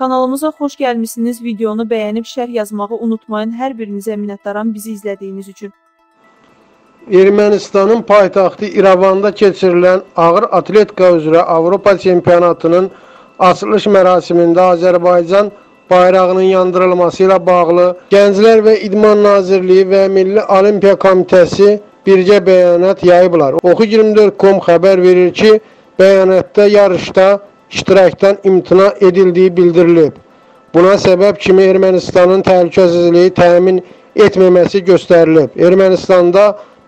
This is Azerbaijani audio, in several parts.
Kanalımıza xoş gəlmisiniz. Videonu bəyənib şərh yazmağı unutmayın. Hər birinizə minnətdaram bizi izlədiyiniz üçün. Ermənistanın paytaxtı İrəvanda keçirilən ağır atletika üzrə Avropa çempionatının açılış mərasimində Azərbaycan bayrağının yandırılması ilə bağlı Gənclər və İdman Nazirliyi və Milli Olimpiya Komitəsi birgə bəyanat yayıblar. Oxu24.com xəbər verir ki, bəyanatda yarışda iştirakdan imtina edildiyi bildirilib. Buna səbəb kimi Ermənistanın təhlükəsizliyi təmin etməməsi göstərilib. Ermənistanda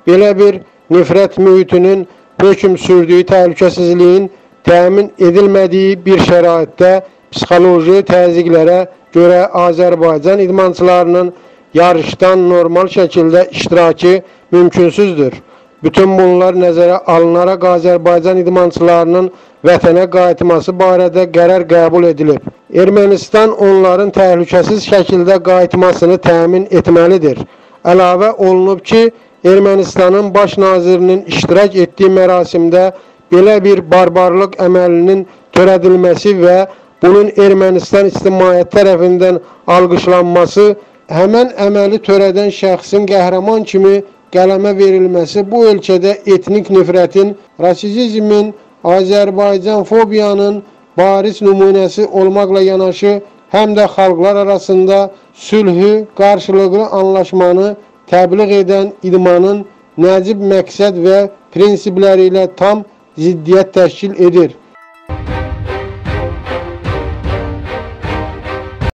belə bir nifrət mühitinin hökm sürdüyü təhlükəsizliyin təmin edilmədiyi bir şəraitdə psixoloji təzyiqlərə görə Azərbaycan idmançılarının yarışdan normal şəkildə iştirakı mümkünsüzdür. Bütün bunlar nəzərə alınaraq Azərbaycan idmançılarının vətənə qayıtması barədə qərar qəbul edilib. Ermənistan onların təhlükəsiz şəkildə qayıtmasını təmin etməlidir. Əlavə olunub ki, Ermənistanın baş nazirinin iştirak etdiyi mərasimdə belə bir barbarlıq əməlinin törədilməsi və bunun Ermənistan ictimaiyyət tərəfindən alqışlanması həmən əməli törədən şəxsin qəhrəman kimi qələmə verilməsi bu ölkədə etnik nifrətin, rasizmin, Azərbaycan fobiyanın bariz nümunəsi olmaqla yanaşı, həm də xalqlar arasında sülhü, qarşılıqlı anlaşmanı təbliğ edən idmanın nəcib məqsəd və prinsipləri ilə tam ziddiyyət təşkil edir.